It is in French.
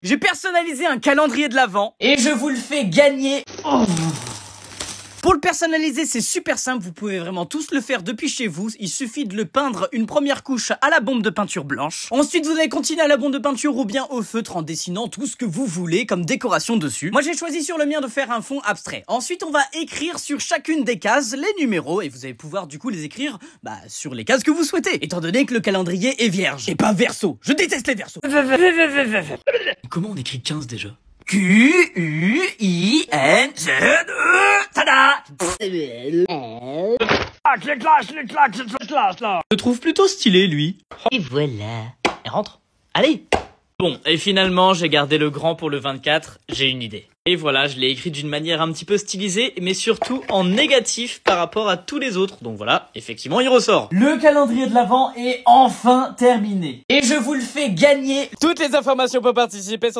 J'ai personnalisé un calendrier de l'Avent et je vous le fais gagner. Oh. Pour le personnaliser, c'est super simple, vous pouvez vraiment tous le faire depuis chez vous. Il suffit de le peindre une première couche à la bombe de peinture blanche. Ensuite, vous allez continuer à la bombe de peinture ou bien au feutre en dessinant tout ce que vous voulez comme décoration dessus. Moi, j'ai choisi sur le mien de faire un fond abstrait. Ensuite, on va écrire sur chacune des cases les numéros et vous allez pouvoir du coup les écrire bah, sur les cases que vous souhaitez. Étant donné que le calendrier est vierge et pas verso. Je déteste les versos. Comment on écrit 15 déjà Q-U-I-N-Z-E Tada Je trouve plutôt stylé, lui. Et voilà. Et rentre. Allez Bon, et finalement, j'ai gardé le grand pour le 24, j'ai une idée. Et voilà, je l'ai écrit d'une manière un petit peu stylisée, mais surtout en négatif par rapport à tous les autres. Donc voilà, effectivement, il ressort. Le calendrier de l'Avent est enfin terminé. Et je vous le fais gagner. Toutes les informations pour participer sont